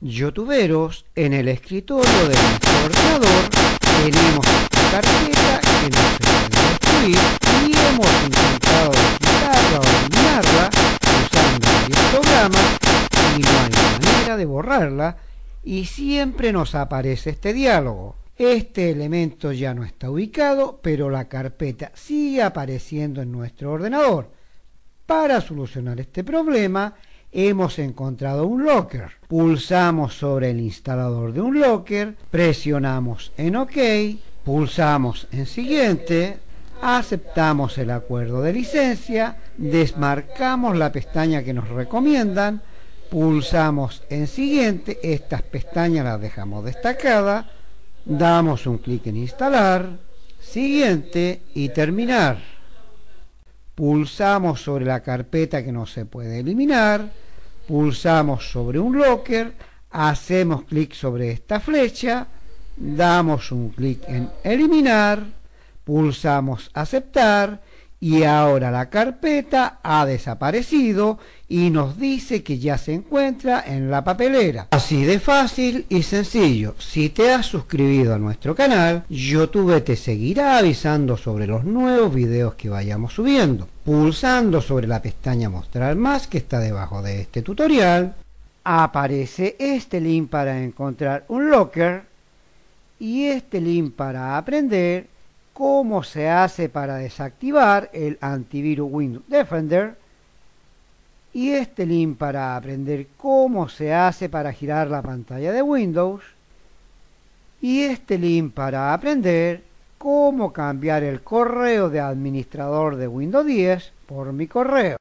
youtuberos, en el escritorio de nuestro ordenador tenemos esta carpeta que no se puede destruir y hemos intentado quitarla o eliminarla usando varios programas y no hay manera de borrarla y siempre nos aparece este diálogo. Este elemento ya no está ubicado, pero la carpeta sigue apareciendo en nuestro ordenador. Para solucionar este problema, hemos encontrado un locker. Pulsamos sobre el instalador de un locker, presionamos en OK, pulsamos en siguiente, aceptamos el acuerdo de licencia, desmarcamos la pestaña que nos recomiendan, pulsamos en siguiente, estas pestañas las dejamos destacadas, damos un clic en instalar, siguiente y terminar. Pulsamos sobre la carpeta que no se puede eliminar, pulsamos sobre un locker, hacemos clic sobre esta flecha, damos un clic en eliminar, pulsamos aceptar y ahora la carpeta ha desaparecido y nos dice que ya se encuentra en la papelera. Así de fácil y sencillo. Si te has suscribido a nuestro canal, YouTube te seguirá avisando sobre los nuevos videos que vayamos subiendo. Pulsando sobre la pestaña mostrar más que está debajo de este tutorial, aparece este link para encontrar un locker y este link para aprender cómo se hace para desactivar el antivirus Windows Defender y este link para aprender cómo se hace para girar la pantalla de Windows y este link para aprender cómo cambiar el correo de administrador de Windows 10 por mi correo.